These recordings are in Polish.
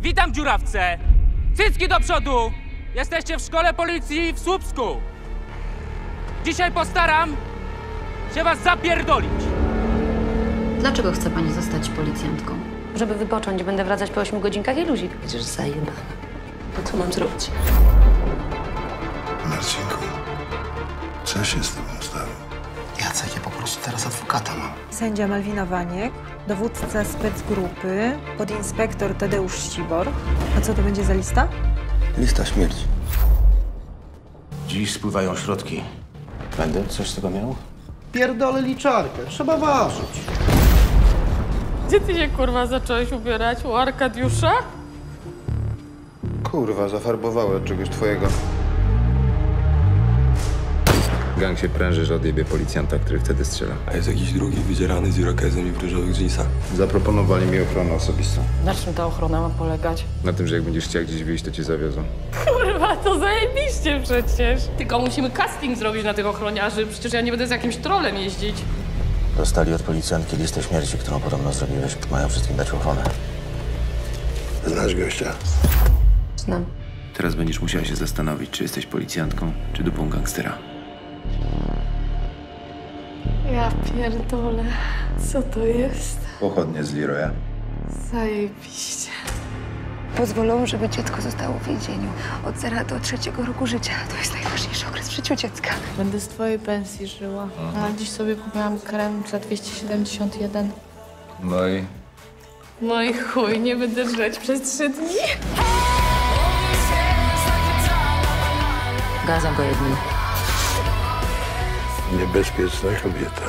Witam dziurawce! Cycki do przodu! Jesteście w szkole policji w Słupsku! Dzisiaj postaram się was zapierdolić! Dlaczego chce pani zostać policjantką? Żeby wypocząć, będę wracać po 8 godzinkach i luzik. Przecież zajebana. To co mam zrobić? Marcinku, co się z tobą stało? Adwokata mam. Sędzia Malwina Waniek, dowódca specgrupy, podinspektor Tadeusz Ścibor. A co to będzie za lista? Lista śmierci. Dziś spływają środki. Będę coś z tego miał? Pierdolę liczarkę, trzeba ważyć. Gdzie ty się kurwa zacząłeś ubierać? U Arkadiusza? Kurwa, zafarbowały od czegoś twojego. Gang się pręży, że odjebie policjanta, który wtedy strzela. A jest jakiś drugi wydzierany z irokezem i w różowych jeansach. Zaproponowali mi ochronę osobistą. Na czym ta ochrona ma polegać? Na tym, że jak będziesz chciał gdzieś wyjść, to cię zawiozą. Kurwa, to zajebiście przecież. Tylko musimy casting zrobić na tych ochroniarzy. Przecież ja nie będę z jakimś trolem jeździć. Dostali od policjantki listę śmierci, którą podobno zrobiłeś. Mają wszystkim dać ochronę. Znasz gościa? Znam. Teraz będziesz musiała się zastanowić, czy jesteś policjantką, czy dupą gangstera. Ja pierdolę. Co to jest? Pochodnie z Leroya. Zajebiście. Pozwolą, żeby dziecko zostało w więzieniu od 0 do trzeciego roku życia. To jest najważniejszy okres w życiu dziecka. Będę z twojej pensji żyła. A dziś sobie kupiłam krem za 271. No i No i chuj, nie będę żreć przez trzy dni. Gazem go jednym. Niebezpieczna kobieta.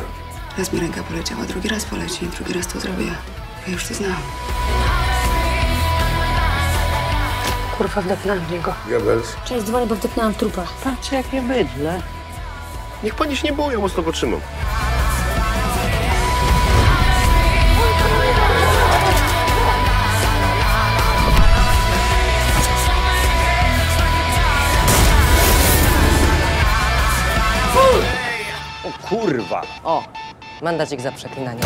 Raz mi ręka poleciała, drugi raz poleci, drugi raz to zrobię. Ja już to znam. Kurwa, wdepnęłam w niego. Goebbels. Cześć, dzwonię, bo wdepnęłam w trupa. Patrz, jakie bydle. Niech pani się nie boi, ja mocno go kurwa! O, mandacik za przeklinanie.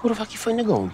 Kurwa, jaki fajny gołąb.